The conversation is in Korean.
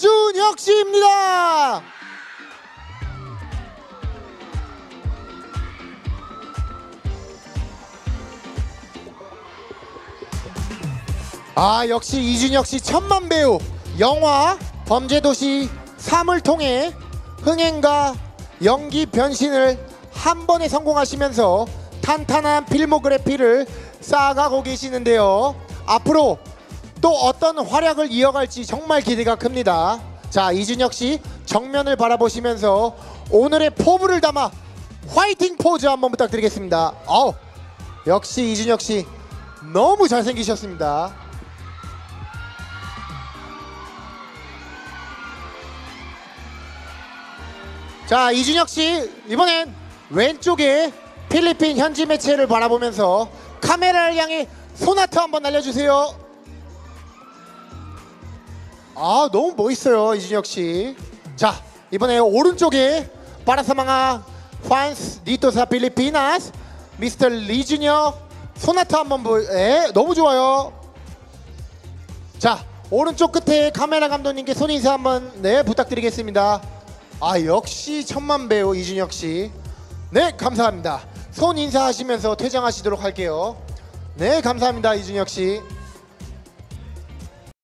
이준혁 씨입니다. 아 역시 이준혁 씨 천만 배우 영화 범죄도시 3을 통해 흥행과 연기 변신을 한 번에 성공하시면서 탄탄한 필모그래피를 쌓아가고 계시는데요 앞으로 또 어떤 활약을 이어갈지 정말 기대가 큽니다. 자 이준혁 씨 정면을 바라보시면서 오늘의 포부를 담아 화이팅 포즈 한번 부탁드리겠습니다. 어우 역시 이준혁 씨 너무 잘생기셨습니다. 자 이준혁 씨 이번엔 왼쪽에 필리핀 현지 매체를 바라보면서 카메라를 향해 소나트 한번 날려주세요. 아 너무 멋있어요 이준혁 씨. 자 이번에 오른쪽에 파라사망아 환스 니토사 필리피나스 미스터 리준혁 소나트 한번 보. 예 너무 좋아요. 자 오른쪽 끝에 카메라 감독님께 손 인사 한번 네 부탁드리겠습니다. 아 역시 천만 배우 이준혁 씨. 네 감사합니다. 손 인사하시면서 퇴장하시도록 할게요. 네 감사합니다 이준혁 씨.